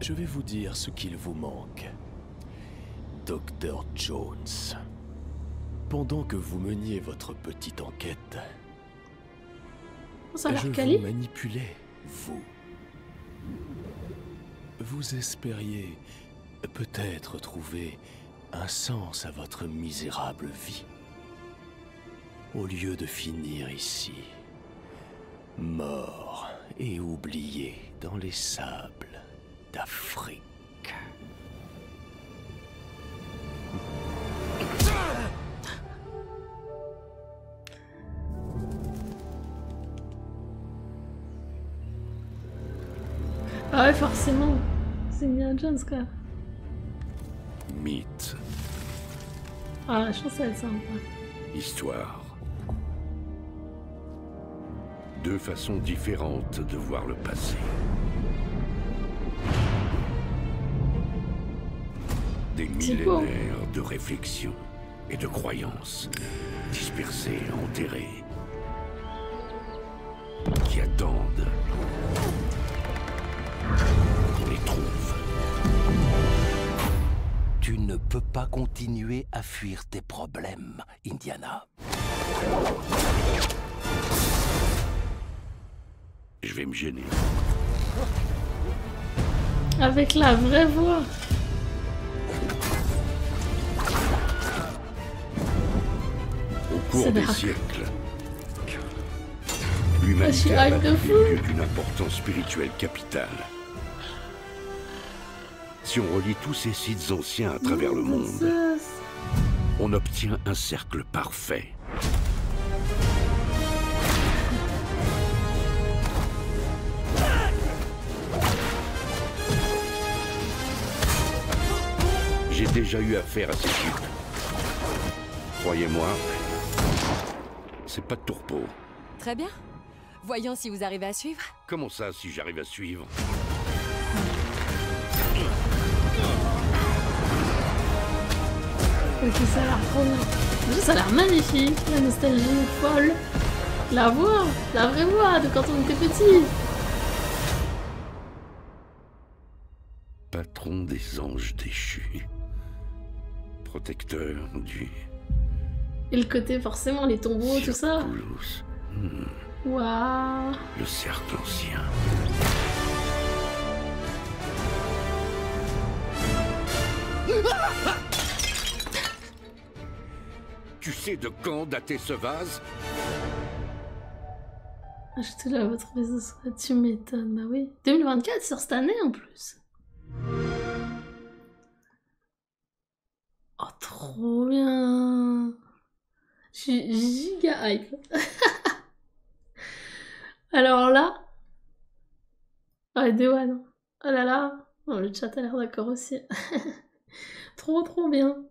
Je vais vous dire ce qu'il vous manque. Docteur Jones. Pendant que vous meniez votre petite enquête, Ça a je vous manipulais, vous. Vous espériez peut-être trouver un sens à votre misérable vie. Au lieu de finir ici, mort et oublié dans les sables d'Afrique. Ah ouais, forcément. C'est Indiana Jones, quoi. Mythe, Ah, je pense que ça va être sympa. histoire. Deux façons différentes de voir le passé. Des millénaires de réflexion et de croyances dispersées, enterrées, qui attendent qu'on les trouve. Tu ne peux pas continuer à fuir tes problèmes, Indiana. Je vais me gêner. Avec la vraie voix. Cours des siècles, l'humanité a lieux d'une importance spirituelle capitale. Si on relie tous ces sites anciens à travers le monde, on obtient un cercle parfait. J'ai déjà eu affaire à ces types. Croyez-moi, c'est pas de tourpeau. Très bien. Voyons si vous arrivez à suivre. Comment ça, si j'arrive à suivre? Ok, ça a l'air trop bien. Ça a l'air magnifique. La nostalgie folle. La voix. La vraie voix de quand on était petit. Patron des anges déchus. Protecteur du Et le côté, forcément, les tombeaux, tout ça. Circulus. Waouh. Le cercle ancien. Tu sais de quand dater ce vase? Achetez là votre vaisseau soit tu m'étonnes. Bah oui. 2024 sur cette année en plus. Oh, trop. Je suis giga hype. Alors là. Ah, One. Oh là là. Oh, le chat a l'air d'accord aussi. trop trop bien.